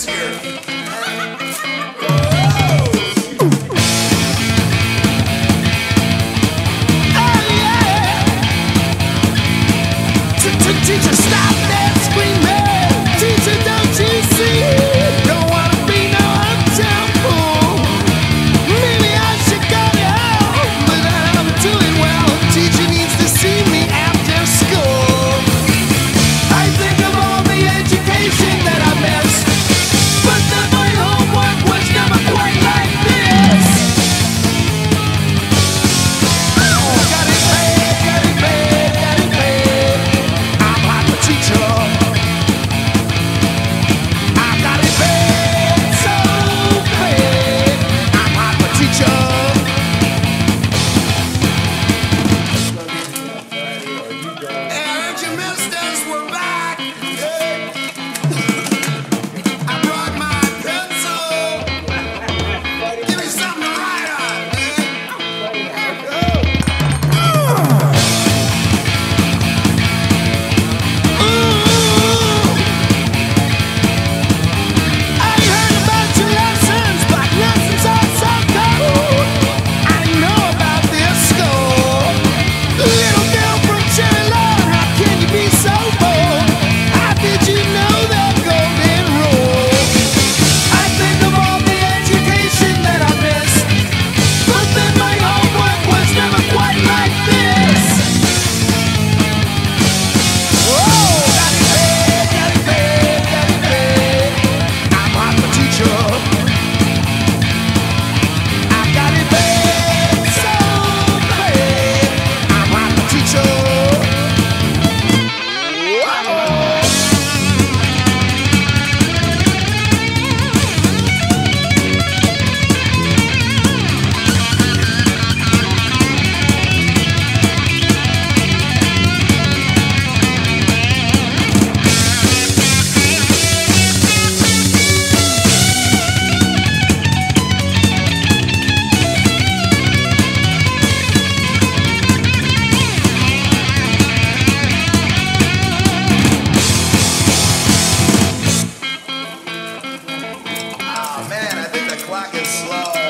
this year. Oh, teacher stop man, I think the clock is slow.